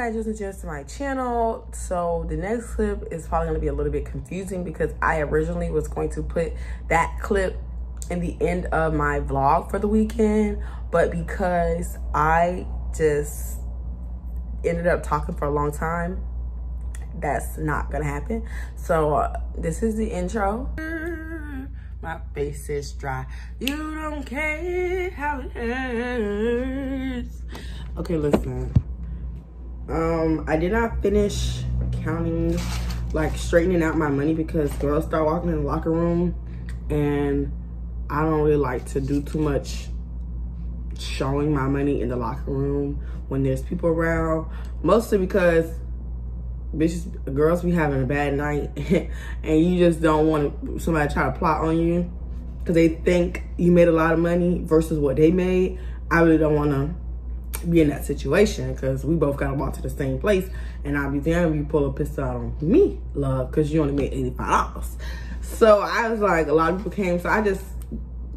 back just just to my channel. So the next clip is probably gonna be a little bit confusing because I originally was going to put that clip in the end of my vlog for the weekend, but because I just ended up talking for a long time, that's not gonna happen. So uh, this is the intro. My face is dry. You don't care how it hurts. Okay, listen. Um, I did not finish counting, like straightening out my money because girls start walking in the locker room and I don't really like to do too much showing my money in the locker room when there's people around. Mostly because bitches, girls be having a bad night and you just don't want somebody try to plot on you because they think you made a lot of money versus what they made. I really don't want to be in that situation because we both got to walk to the same place and I'll be damned if you pull a pistol out on me, love, because you only made $85. So I was like, a lot of people came, so I just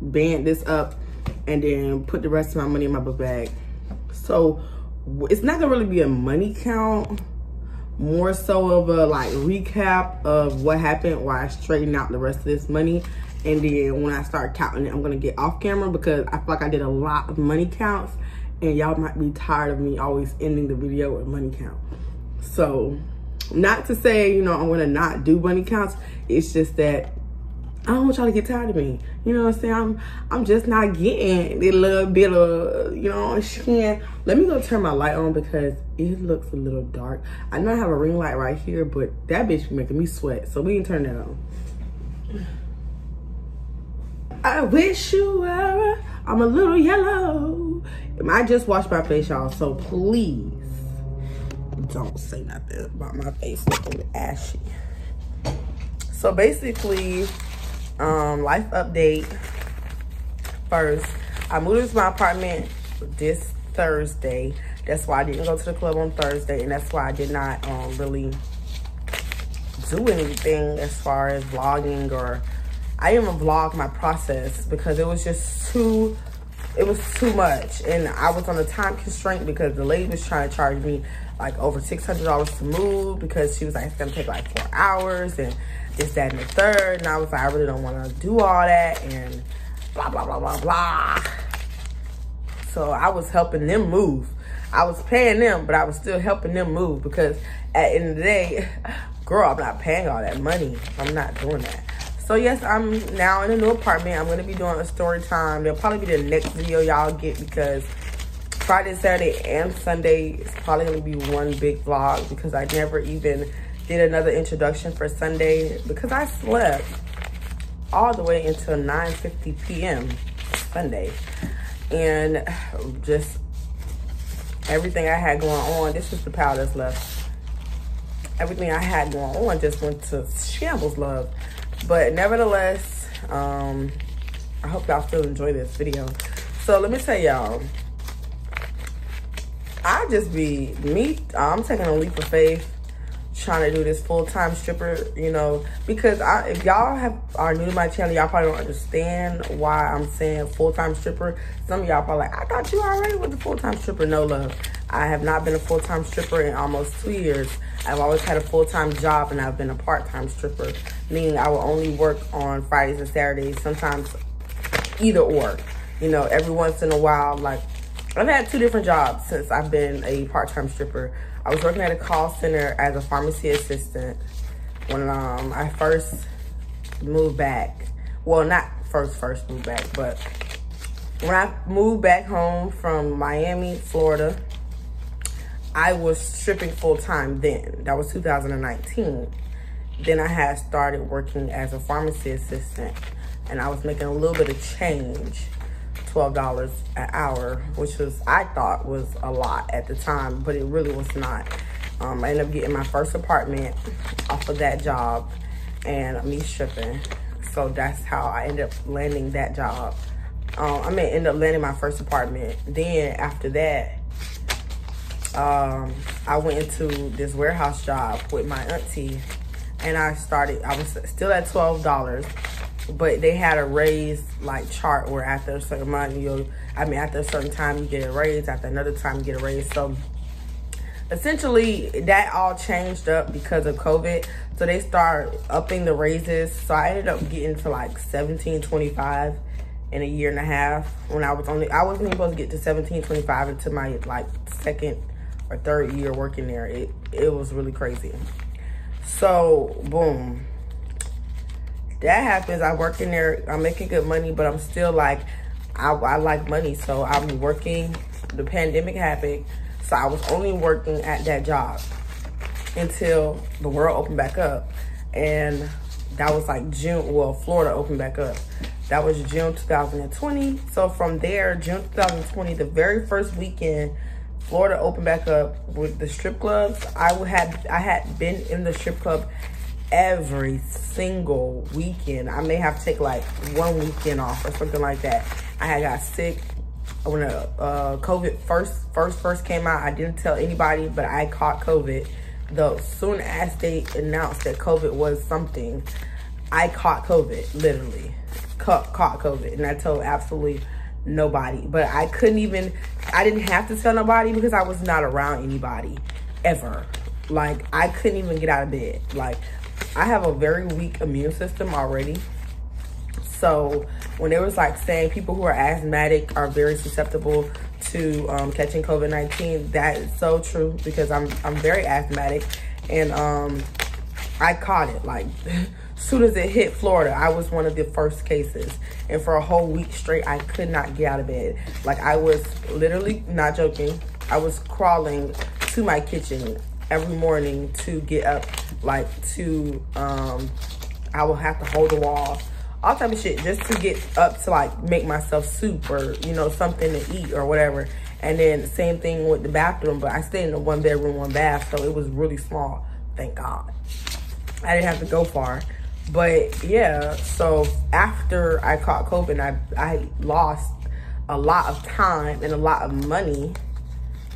band this up and then put the rest of my money in my book bag. So it's not gonna really be a money count, more so of a like recap of what happened while I straighten out the rest of this money. And then when I start counting it, I'm gonna get off camera because I feel like I did a lot of money counts and y'all might be tired of me always ending the video with money count. So not to say, you know, I'm gonna not do money counts. It's just that I don't want y'all to get tired of me. You know what I'm saying? I'm I'm just not getting a little bit of, you know, skin. Let me go turn my light on because it looks a little dark. I know I have a ring light right here, but that bitch be making me sweat. So we can turn that on. I wish you were, I'm a little yellow. I just washed my face, y'all, so please don't say nothing about my face looking ashy. So basically, um, life update first. I moved into my apartment this Thursday. That's why I didn't go to the club on Thursday, and that's why I did not um, really do anything as far as vlogging or I didn't even vlog my process because it was just too it was too much and I was on a time constraint because the lady was trying to charge me like over $600 to move because she was like, it's gonna take like four hours and this, that, and the third. And I was like, I really don't wanna do all that and blah, blah, blah, blah, blah. So I was helping them move. I was paying them, but I was still helping them move because at the end of the day, girl, I'm not paying all that money. I'm not doing that. So yes, I'm now in a new apartment. I'm gonna be doing a story time. There'll probably be the next video y'all get because Friday, Saturday, and Sunday is probably gonna be one big vlog because I never even did another introduction for Sunday because I slept all the way until 9.50 p.m. Sunday. And just everything I had going on, this is the powders left. Everything I had going on just went to shambles, love. But nevertheless, um, I hope y'all still enjoy this video. So let me tell y'all, I just be, me, I'm taking a leap of faith trying to do this full-time stripper, you know, because I, if y'all have are new to my channel, y'all probably don't understand why I'm saying full-time stripper. Some of y'all probably like, I thought you already was a full-time stripper. No love. I have not been a full-time stripper in almost two years. I've always had a full-time job and I've been a part-time stripper, meaning I will only work on Fridays and Saturdays, sometimes either or. You know, every once in a while, like, I've had two different jobs since I've been a part-time stripper. I was working at a call center as a pharmacy assistant when um, I first moved back. Well, not first, first moved back, but when I moved back home from Miami, Florida, I was stripping full time then. That was 2019. Then I had started working as a pharmacy assistant and I was making a little bit of change, $12 an hour, which was, I thought was a lot at the time, but it really was not. Um, I ended up getting my first apartment off of that job and me stripping. So that's how I ended up landing that job. Um, I mean, end up landing my first apartment. Then after that, um, I went into this warehouse job with my auntie and I started, I was still at $12, but they had a raise like chart where after a certain amount, you I mean, after a certain time you get a raise, after another time you get a raise. So essentially that all changed up because of COVID. So they start upping the raises. So I ended up getting to like 1725 in a year and a half when I was only, I wasn't even supposed to get to 1725 until my like second or third year working there. It, it was really crazy. So boom, that happens. I work in there, I'm making good money, but I'm still like, I, I like money. So I'm working, the pandemic happened. So I was only working at that job until the world opened back up. And that was like June, well, Florida opened back up. That was June 2020. So from there, June 2020, the very first weekend, Florida opened back up with the strip clubs. I had I had been in the strip club every single weekend. I may have take like one weekend off or something like that. I had got sick when uh, uh, COVID first first first came out. I didn't tell anybody, but I caught COVID. Though soon as they announced that COVID was something, I caught COVID literally caught, caught COVID, and I told absolutely nobody. But I couldn't even. I didn't have to tell nobody because I was not around anybody ever. Like I couldn't even get out of bed. Like I have a very weak immune system already. So when it was like saying people who are asthmatic are very susceptible to um, catching COVID-19, that is so true because I'm, I'm very asthmatic and um, I caught it. Like soon as it hit Florida, I was one of the first cases. And for a whole week straight, I could not get out of bed. Like I was literally, not joking, I was crawling to my kitchen every morning to get up like to um i will have to hold the wall all type of shit just to get up to like make myself soup or you know something to eat or whatever and then same thing with the bathroom but i stayed in a one bedroom one bath so it was really small thank god i didn't have to go far but yeah so after i caught covid i i lost a lot of time and a lot of money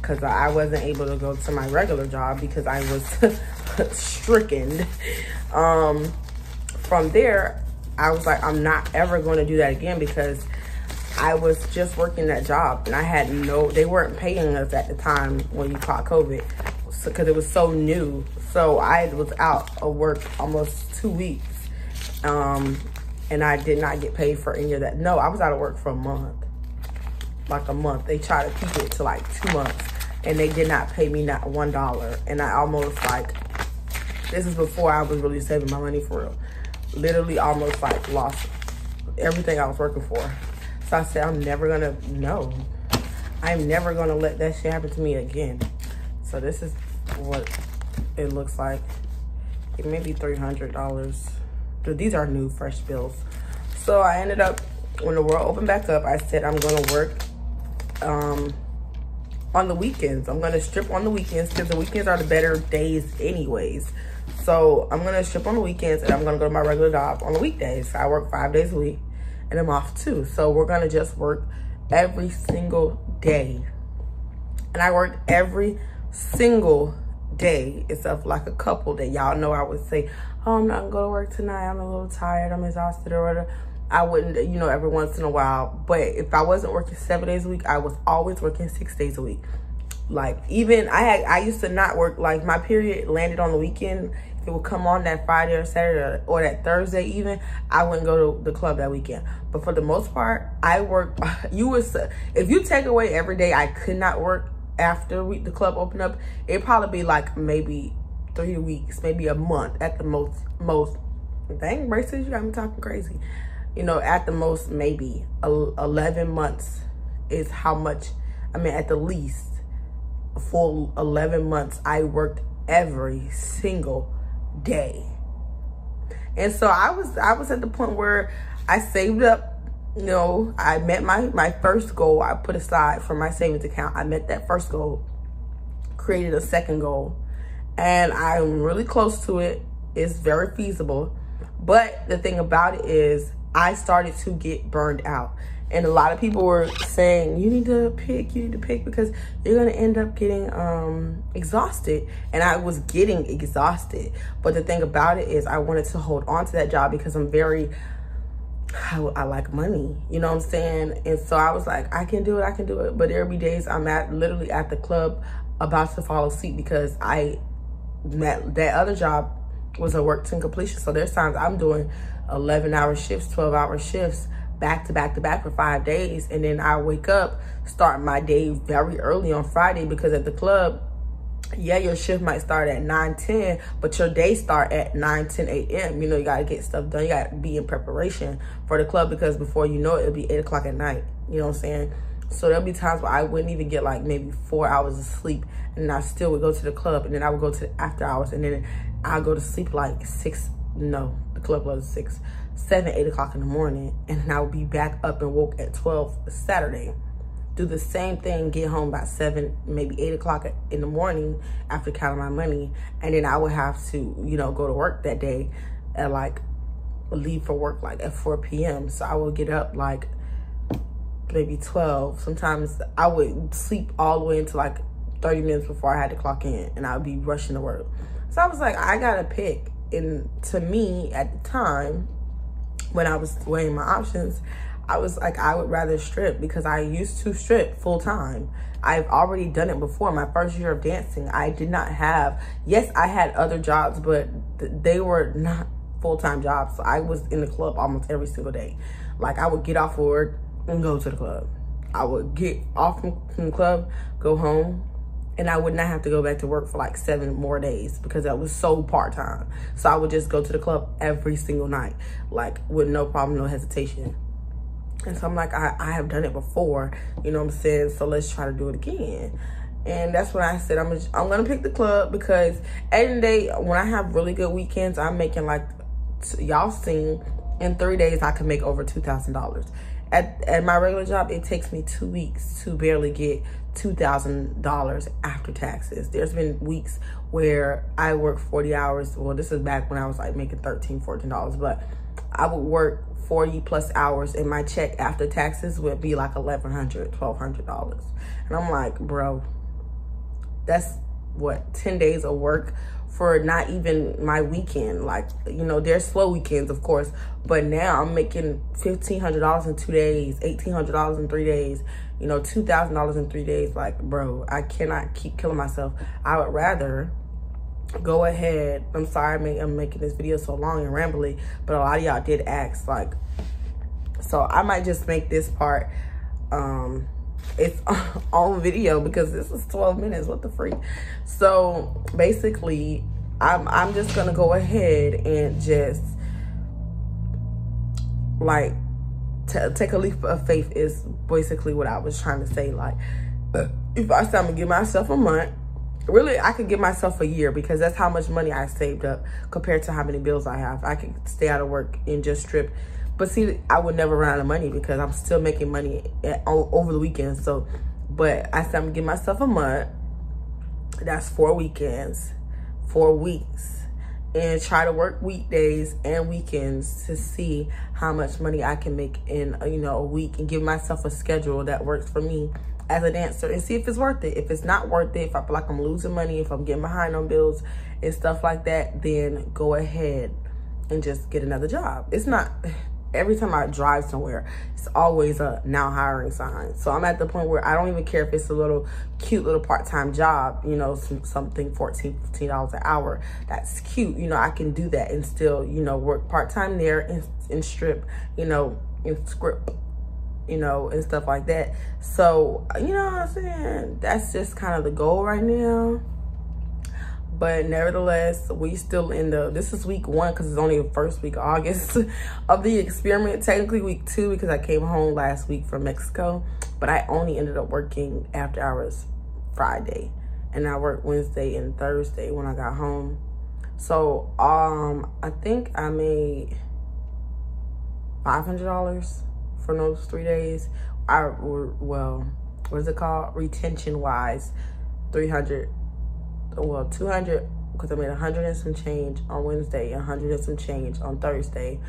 because I wasn't able to go to my regular job because I was stricken. Um, from there, I was like, I'm not ever going to do that again because I was just working that job and I had no, they weren't paying us at the time when you caught COVID because so, it was so new. So I was out of work almost two weeks. Um, and I did not get paid for any of that. No, I was out of work for a month. Like a month. They tried to keep it to like two months and they did not pay me not one dollar. And I almost like, this is before I was really saving my money for real. Literally almost like lost everything I was working for. So I said, I'm never gonna, no. I'm never gonna let that shit happen to me again. So this is what it looks like. It may be $300. These are new fresh bills. So I ended up, when the world opened back up, I said I'm gonna work um, on the weekends. I'm gonna strip on the weekends because the weekends are the better days anyways. So I'm gonna strip on the weekends and I'm gonna go to my regular job on the weekdays. I work five days a week and I'm off too. So we're gonna just work every single day. And I worked every single day for like a couple that y'all know I would say, oh, I'm not gonna go to work tonight. I'm a little tired. I'm exhausted or whatever. I wouldn't, you know, every once in a while. But if I wasn't working seven days a week, I was always working six days a week. Like even I had, I used to not work. Like my period landed on the weekend. If it would come on that Friday or Saturday or that Thursday even, I wouldn't go to the club that weekend. But for the most part, I work. You was if you take away every day I could not work after we, the club opened up, it'd probably be like maybe three weeks, maybe a month at the most. Most. Dang, braces, you got me talking crazy you know, at the most, maybe 11 months is how much, I mean, at the least, full 11 months, I worked every single day. And so I was, I was at the point where I saved up, you know, I met my, my first goal I put aside for my savings account. I met that first goal, created a second goal, and I'm really close to it. It's very feasible. But the thing about it is I started to get burned out. And a lot of people were saying, you need to pick, you need to pick because you're going to end up getting um, exhausted. And I was getting exhausted. But the thing about it is I wanted to hold on to that job because I'm very, I, I, like money, you know what I'm saying? And so I was like, I can do it, I can do it. But there be days I'm at literally at the club about to fall asleep because I that that other job was a work to completion. So there's times I'm doing 11 hour shifts, 12 hour shifts back to back to back for five days. And then I wake up, start my day very early on Friday because at the club, yeah, your shift might start at 9, 10, but your day start at 9, 10 a.m. You know, you got to get stuff done. You got to be in preparation for the club because before you know it, it'll be 8 o'clock at night. You know what I'm saying? So there'll be times where I wouldn't even get like maybe four hours of sleep and I still would go to the club and then I would go to the after hours and then I'll go to sleep like 6, no, the club was 6, 7, 8 o'clock in the morning and I would be back up and woke at 12 Saturday do the same thing, get home about seven, maybe eight o'clock in the morning after counting my money. And then I would have to, you know, go to work that day at like, leave for work like at 4 p.m. So I would get up like maybe 12. Sometimes I would sleep all the way until like 30 minutes before I had to clock in and I would be rushing to work. So I was like, I gotta pick. And to me at the time, when I was weighing my options, I was like, I would rather strip because I used to strip full time. I've already done it before. My first year of dancing, I did not have, yes, I had other jobs, but th they were not full time jobs. So I was in the club almost every single day. Like I would get off work and go to the club. I would get off from, from the club, go home, and I would not have to go back to work for like seven more days because that was so part-time. So I would just go to the club every single night, like with no problem, no hesitation. And so I'm like, I, I have done it before, you know what I'm saying? So let's try to do it again. And that's when I said, I'm gonna, I'm gonna pick the club because the day, when I have really good weekends, I'm making like, y'all seen, in three days, I can make over $2,000. At, at my regular job, it takes me two weeks to barely get $2,000 after taxes. There's been weeks where I work 40 hours. Well, this is back when I was like making $13, $14, but I would work 40 plus hours and my check after taxes would be like $1,100, $1,200. And I'm like, bro, that's what, 10 days of work for not even my weekend. Like, you know, there's slow weekends, of course, but now I'm making $1,500 in two days, $1,800 in three days, you know, $2,000 in three days. Like, bro, I cannot keep killing myself. I would rather go ahead. I'm sorry I'm making this video so long and rambly, but a lot of y'all did ask like, so I might just make this part, um, it's on video because this is 12 minutes, what the freak? So basically, I'm, I'm just gonna go ahead and just like take a leap of faith is basically what I was trying to say. Like, if I say I'm gonna give myself a month, really I could give myself a year because that's how much money I saved up compared to how many bills I have. I could stay out of work and just strip. But see, I would never run out of money because I'm still making money at, over the weekend. So, but I said I'm gonna give myself a month. That's four weekends, four weeks, and try to work weekdays and weekends to see how much money I can make in you know a week and give myself a schedule that works for me as a dancer and see if it's worth it. If it's not worth it, if I feel like I'm losing money, if I'm getting behind on bills and stuff like that, then go ahead and just get another job. It's not, every time I drive somewhere, it's always a now hiring sign. So I'm at the point where I don't even care if it's a little cute little part-time job, you know, some, something 14 $15 an hour. That's cute. You know, I can do that and still, you know, work part-time there and, and strip, you know, and script you know, and stuff like that. So, you know what I'm saying? That's just kind of the goal right now. But nevertheless, we still in the, this is week one because it's only the first week of August of the experiment. Technically week two because I came home last week from Mexico. But I only ended up working after hours Friday. And I worked Wednesday and Thursday when I got home. So, um, I think I made $500 for those three days. I well, what is it called? Retention wise, 300, well, 200, because I made 100 and some change on Wednesday, 100 and some change on Thursday.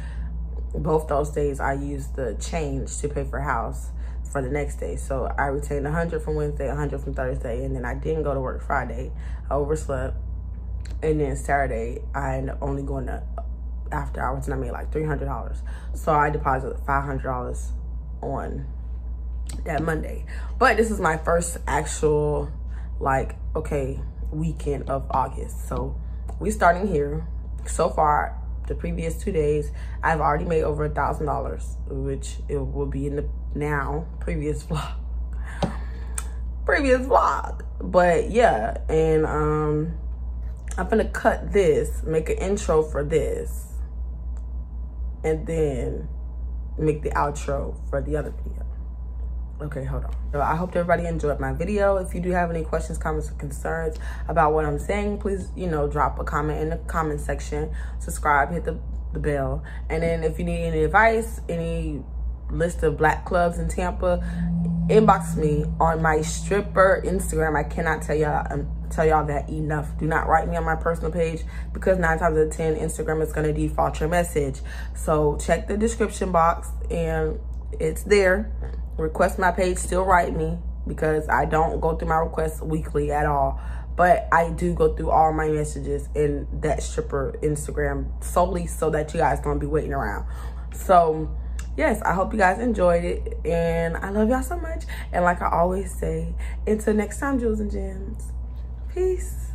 Both those days I used the change to pay for house for the next day. So I retained 100 from Wednesday, 100 from Thursday, and then I didn't go to work Friday. I overslept. And then Saturday, I ended up only going to after hours and I made like $300. So I deposited $500 on that Monday. But this is my first actual like, okay, weekend of August. So we starting here. So far, the previous two days, I've already made over a thousand dollars, which it will be in the now previous vlog. previous vlog. But yeah, and um I'm gonna cut this, make an intro for this, and then make the outro for the other video. Okay, hold on. So I hope everybody enjoyed my video. If you do have any questions, comments, or concerns about what I'm saying, please, you know, drop a comment in the comment section. Subscribe, hit the, the bell. And then if you need any advice, any list of black clubs in Tampa, inbox me on my stripper Instagram. I cannot tell y'all um, tell y'all that enough. Do not write me on my personal page because nine times out of 10, Instagram is gonna default your message. So check the description box and it's there request my page, still write me because I don't go through my requests weekly at all. But I do go through all my messages in that stripper Instagram solely so that you guys don't be waiting around. So yes, I hope you guys enjoyed it. And I love y'all so much. And like I always say, until next time, Jewels and Gems. Peace.